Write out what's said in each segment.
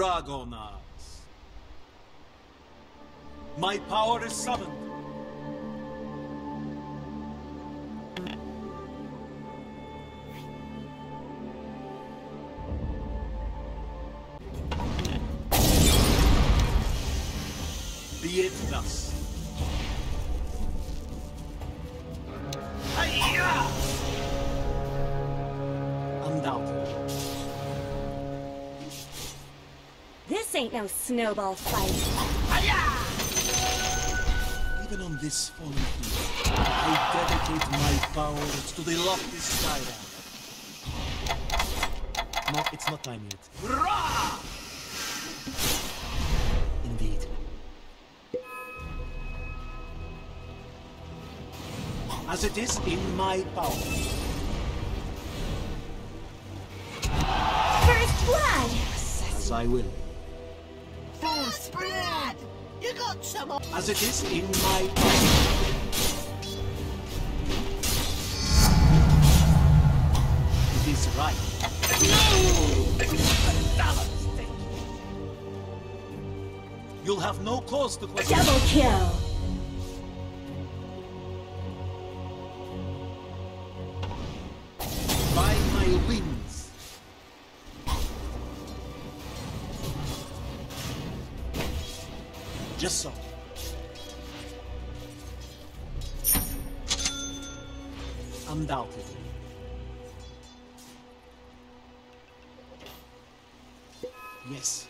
Dragonus. My power is summoned. Be it thus. Ain't no snowball fight. Even on this fallen field, I dedicate my powers to the lofty skyline. No, it's not time yet. Indeed. As it is in my power. First blood! As I will. Full spread! You got some. As it is in my. It is right. You'll have no cause to question. Double kill! Undoubtedly. Yes.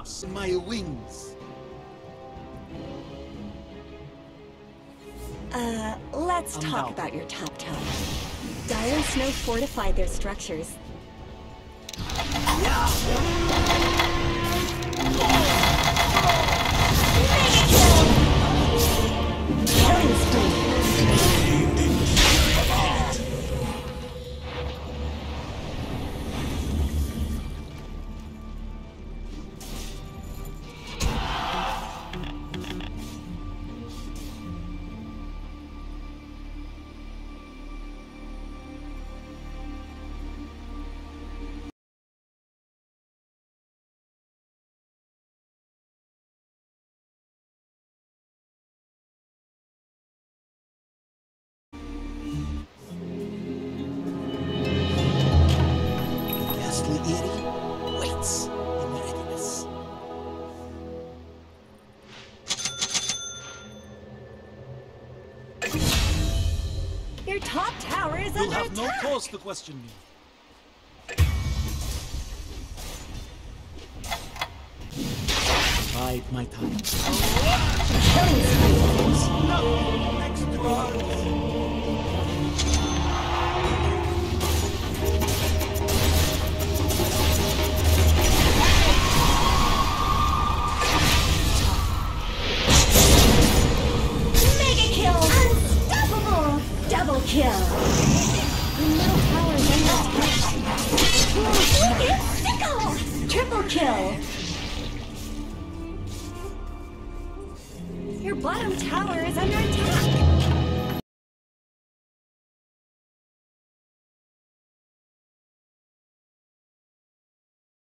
Be it thus. My wings. Uh, let's I'm talk out. about your top tower. Dire and Snow fortified their structures. Killing spree! Your top tower is You'll under have no cause to question me. Bide my time. Killing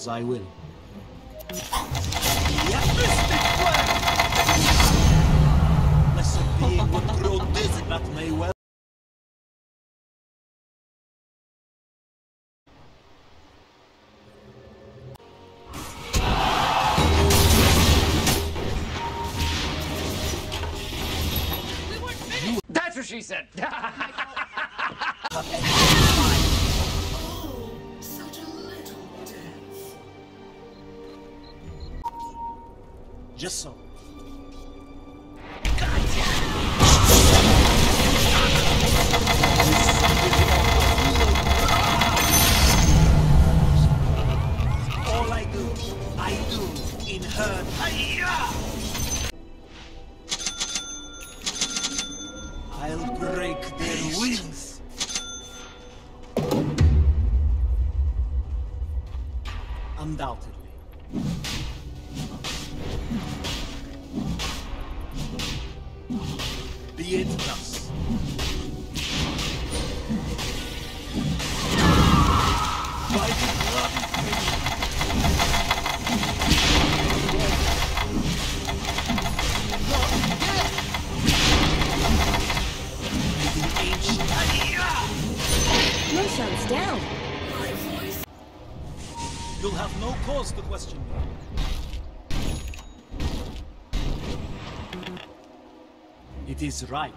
As I will. Yet mystic flare! Blessed being would grow dizzy, that may well. That's what she said. Just so. All I do, I do in her. I'll break their wings. Undoubtedly. Is right.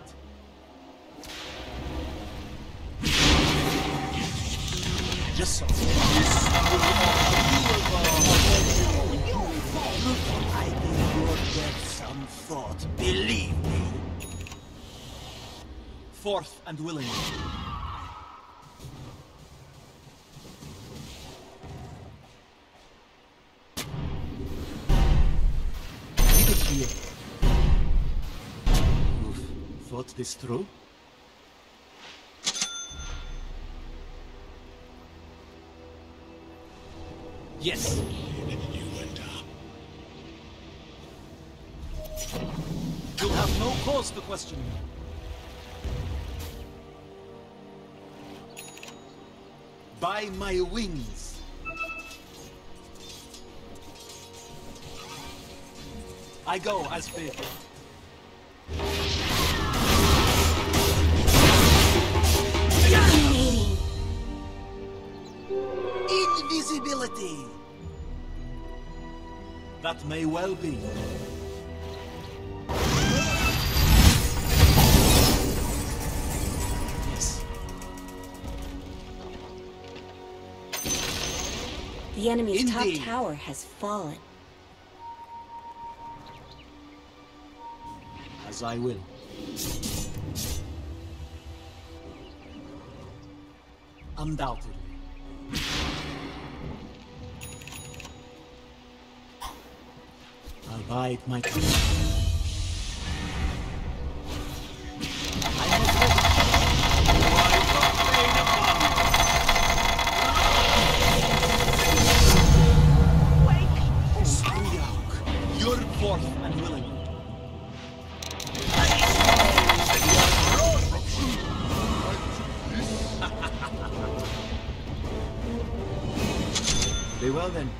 Just so. I give your death some thought, believe me. And willingly. You've this through? Yes. You'll have no cause to question me. By my wings. I go as bid. That may well be. Yes. The enemy's Indeed. top tower has fallen. As I will. Undoubtedly. And willing. Very well then.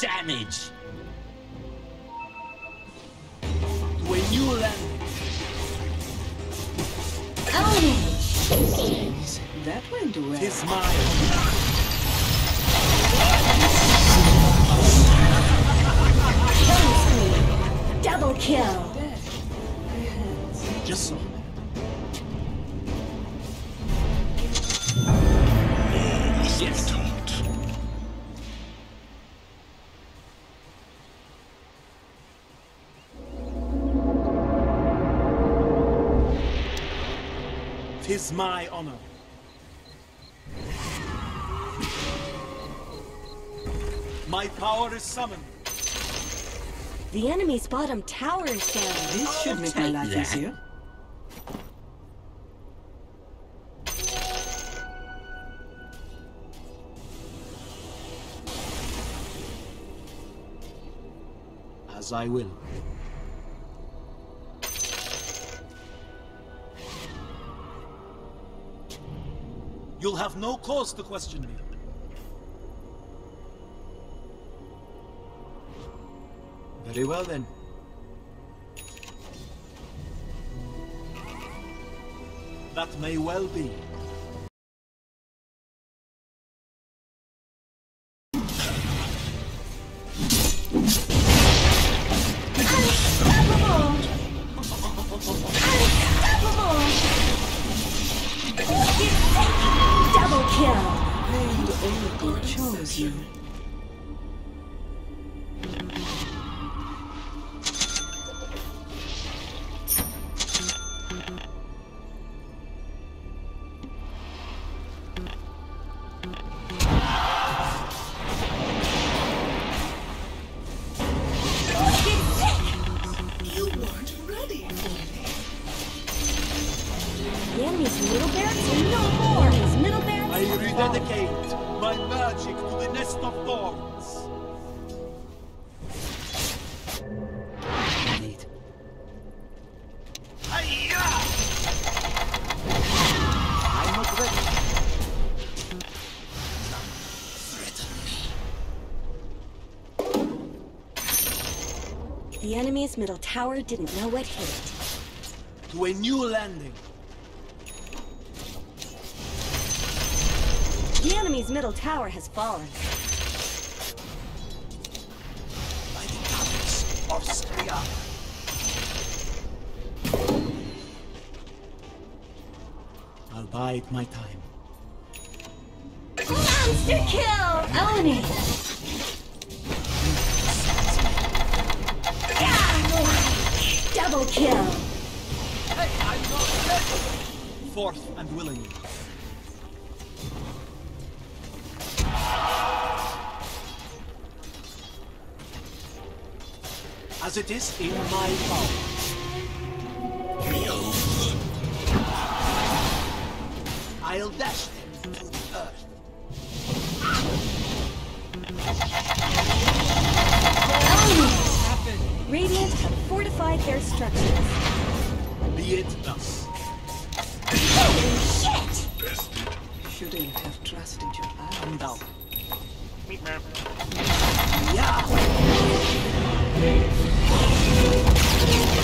damage. When you land... Oh. That went well. Tis mine. Double kill. Just so. Tis my honor. My power is summoned. The enemy's bottom tower is down. This should make my life that. easier. As I will. You'll have no cause to question me. Very well then. That may well be. Oracle chose you. Enemy's middle barracks no more! Enemy's middle barracks I rededicate my magic to the nest of thorns. Indeed. I'm not ready. The enemy's middle tower didn't know what hit it. To a new landing. The enemy's middle tower has fallen. By the goddess of Skria. I'll bide my time. Monster kill! Eleni! Ah! Double kill! Hey, I'm not ready! Forth and willingly. As it is in my power. I'll dash them to the earth. Eleni! Radiant have fortified their structures. Be it thus. Holy shit! You shouldn't have trusted your eyes. Come down. Victory! Everything